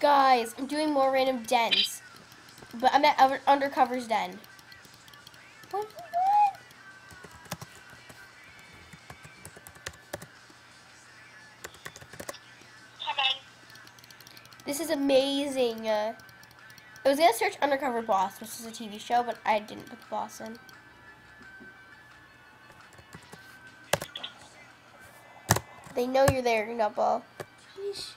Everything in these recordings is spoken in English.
Guys, I'm doing more random dens. But I'm at Under- Undercover's den. What doing? This is amazing. Uh, I was gonna search Undercover Boss, which is a TV show, but I didn't put the boss in. They know you're there, Nutball. Yeesh.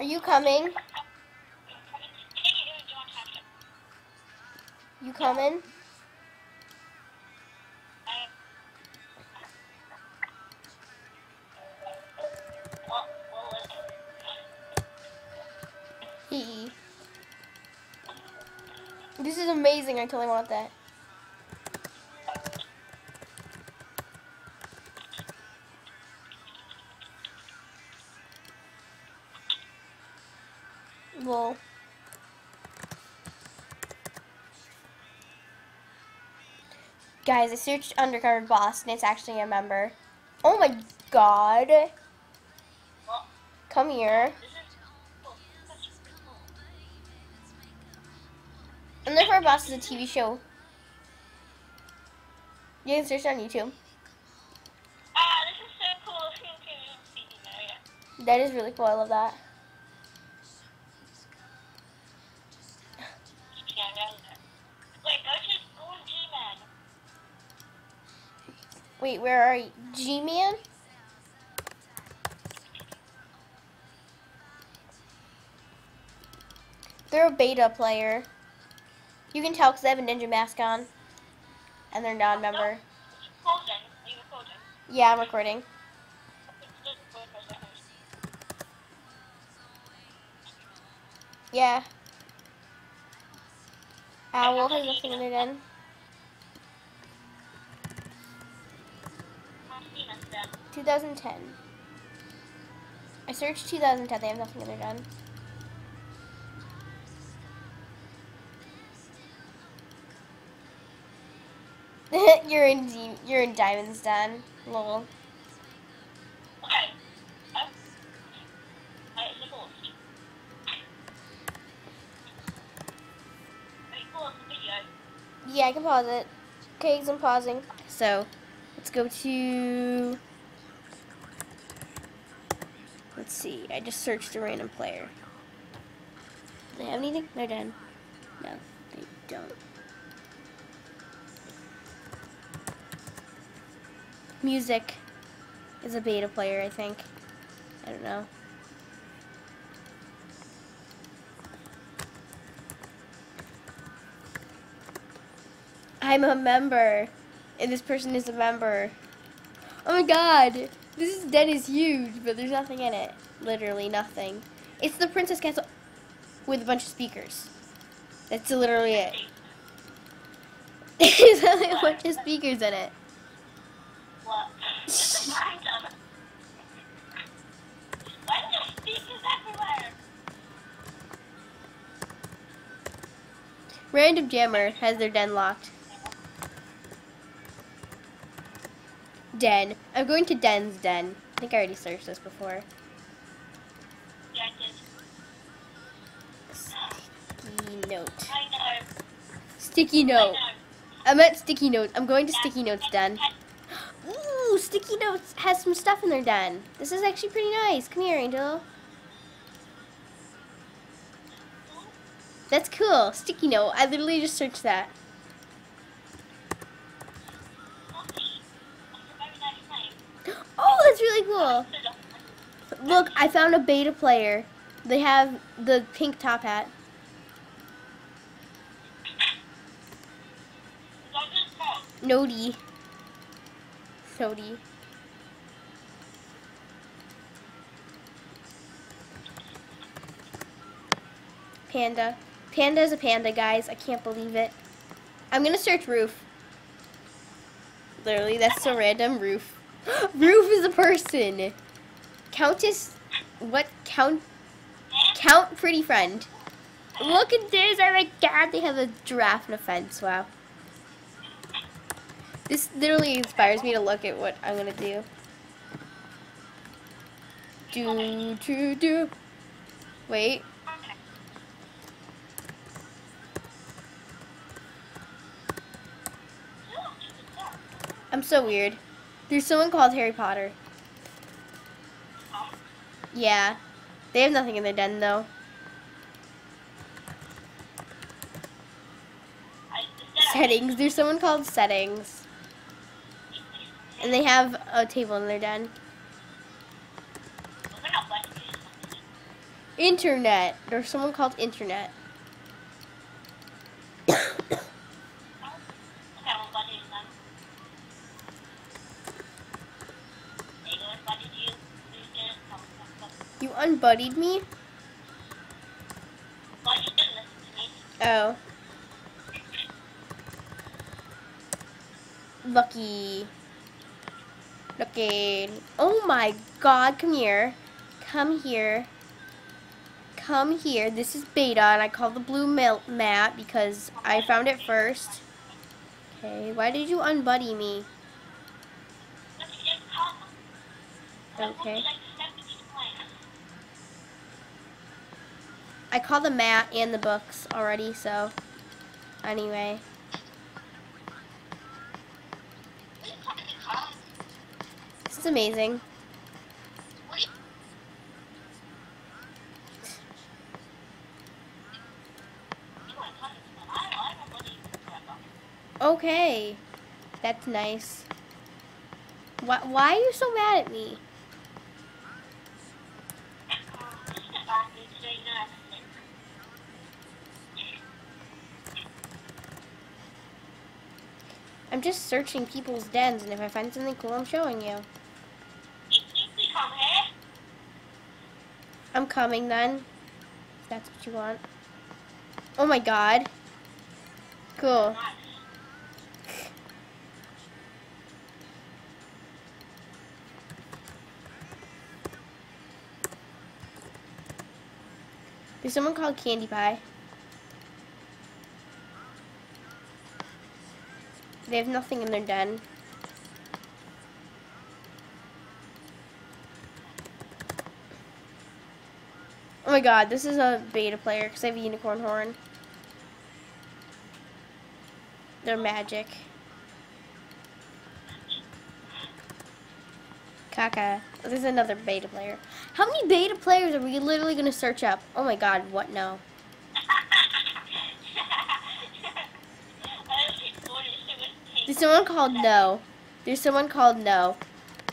Are you coming? You coming? This is amazing. I totally want that. Lol. Guys, I searched Undercover Boss and it's actually a member. Oh my god. Come here. Undercover Boss is a TV show. You can search on YouTube. Ah, this is so cool. Speaking of it. That is really cool. I love that. Wait, where are you? G-Man? They're a beta player. You can tell because they have a ninja mask on. And they're non-member. Oh, recording. Are you recording? Yeah, I'm recording. Just record for. Yeah. Owl has nothing in it 2010. I searched 2010. They have nothing in their den. you're in you're in Diamond's den. Lol. Yeah, I can pause it. Okay, I'm pausing. So, let's go to. Let's see. I just searched a random player. Do they have anything? They're done. No, they don't. Music is a beta player, I think. I don't know. I'm a member. And this person is a member. Oh my god! This is den is huge, but there's nothing in it. Literally nothing. It's the Princess Castle with a bunch of speakers. That's literally it. There's only a bunch of speakers in it. What? Random. Why are there speakers everywhere? Random Jammer has their den locked. Den. I'm going to Den's den. I think I already searched this before. Yeah, Sticky note. I know. Sticky note. I'm at Sticky Notes. I'm going to Sticky Notes den. Ooh, Sticky Notes has some stuff in their den. This is actually pretty nice. Come here, Angel. That's cool. Sticky Note. I literally just searched that. Cool. Look, I found a beta player. They have the pink top hat. Nody. Nody. Panda. Panda is a panda, guys. I can't believe it. I'm gonna search roof. Literally, that's so random. Roof. Roof is a person. Countess. What? Count. Count pretty friend. Look at this. Oh my god, they have a giraffe and a fence. Wow. This literally inspires me to look at what I'm gonna do. Do do do. Wait. I'm so weird. There's someone called Harry Potter. Yeah. They have nothing in their den though. I, instead I- Settings. There's someone called Settings. And they have a table in their den. We're not letting you. Internet. There's someone called Internet. You unbuddied me? Oh. Lucky. Lucky. Oh my god, come here. Come here. Come here. This is beta, and I call the blue mat because I found it first. Okay, why did you unbuddy me? Okay. I call the mat and the books already, so. Anyway. This is amazing. Okay. That's nice. Why, why are you so mad at me? I'm just searching people's dens, and if I find something cool, I'm showing you. I'm coming then. If that's what you want. Oh my god. Cool. There's someone called Candy Pie. They have nothing in their den. Oh my god, this is a beta player because I have a unicorn horn. They're magic. Kaka. This is another beta player. How many beta players are we literally going to search up? Oh my god, what no? There's someone called No. There's someone called No.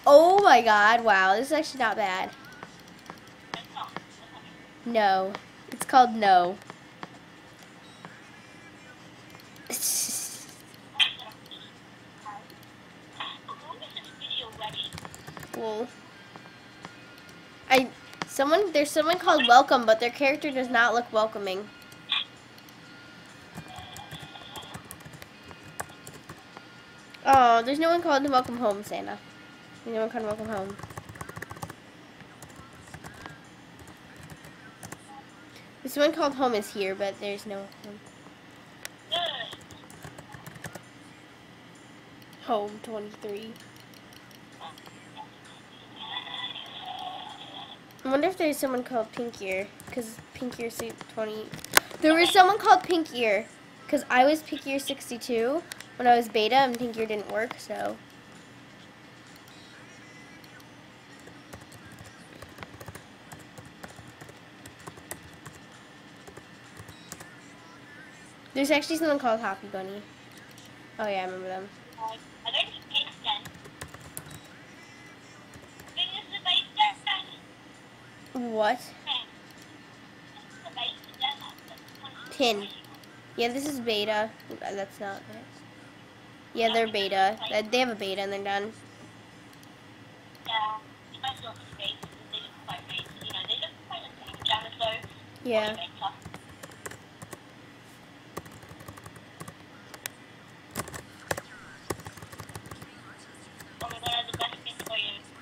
Oh my god, wow, this is actually not bad. No. It's called No. cool. I someone there's someone called Welcome, but their character does not look welcoming. Oh, there's no one called Welcome Home, Santa. There's no one called Welcome Home. This one called Home is here, but there's no home. Home 23. I wonder if there's someone called Pink Ear, because Pink Ear Suit 20. There was someone called Pink Ear, because I was Pink Ear 62 when I was beta um, and Pink Ear didn't work, so. There's actually something called Happy Bunny. Oh yeah, I remember them. What? Pin. Yeah, this is beta. That's not it. Yeah, they're beta. Uh, They have a beta and they're done. Yeah.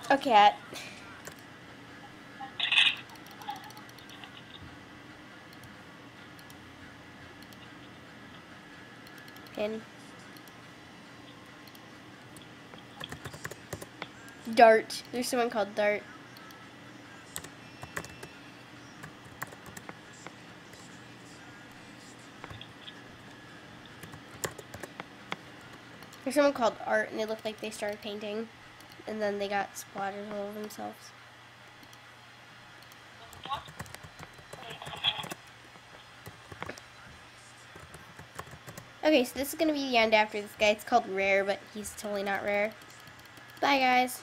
A cat. Pin. Dart. There's someone called Dart. There's someone called Art, and they look like they started painting, and then they got splattered all over themselves. Okay, so this is going to be the end after this guy. It's called Rare, but he's totally not rare. Bye, guys.